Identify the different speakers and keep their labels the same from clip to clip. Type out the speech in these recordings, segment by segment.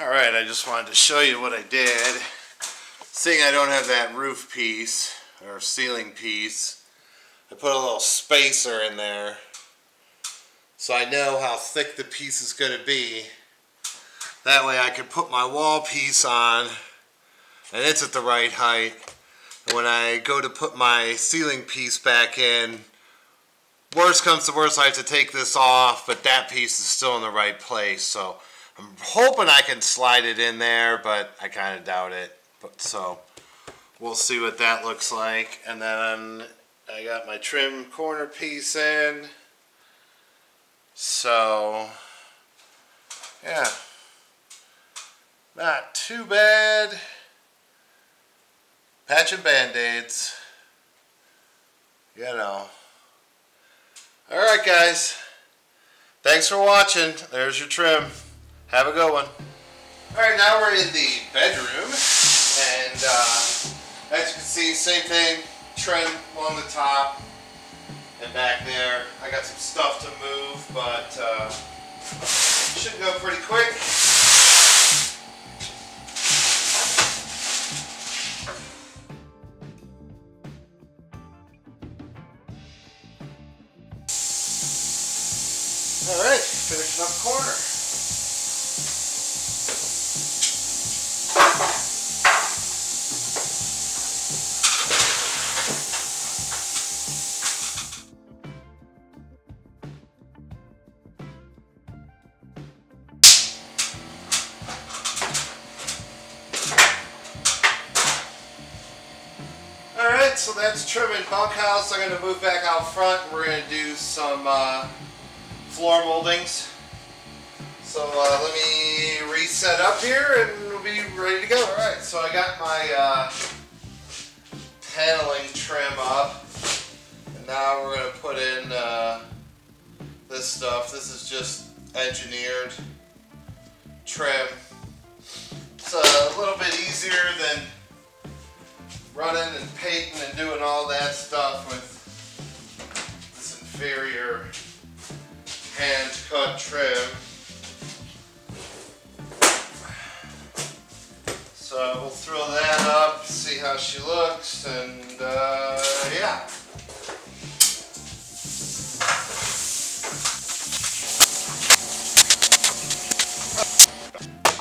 Speaker 1: Alright, I just wanted to show you what I did. Seeing I don't have that roof piece, or ceiling piece, I put a little spacer in there so I know how thick the piece is going to be. That way I can put my wall piece on and it's at the right height. When I go to put my ceiling piece back in, worst comes to worst I have to take this off, but that piece is still in the right place. So I'm hoping I can slide it in there, but I kind of doubt it. But so we'll see what that looks like. And then I got my trim corner piece in. So yeah, not too bad. Patching band-aids. You know. Alright guys. Thanks for watching. There's your trim. Have a good one. Alright, now we're in the bedroom. And uh, as you can see, same thing. Trim on the top and back there. I got some stuff to move, but uh, should go pretty quick. Alright, finishing up corner. So that's trim and bunkhouse. I'm going to move back out front. We're going to do some uh, floor moldings. So uh, let me reset up here and we'll be ready to go. Alright, so I got my uh, paneling trim up. And now we're going to put in uh, this stuff. This is just engineered trim. It's a little bit easier than running and painting and doing all that stuff with this inferior hand cut trim. So we'll throw that up, see how she looks, and uh, yeah.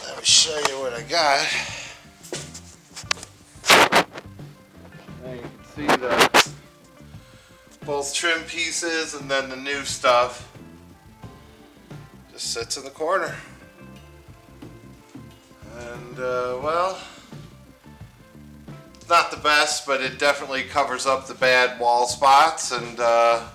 Speaker 1: Let me show you what I got. See the both trim pieces and then the new stuff. Just sits in the corner. And uh, well not the best but it definitely covers up the bad wall spots and uh,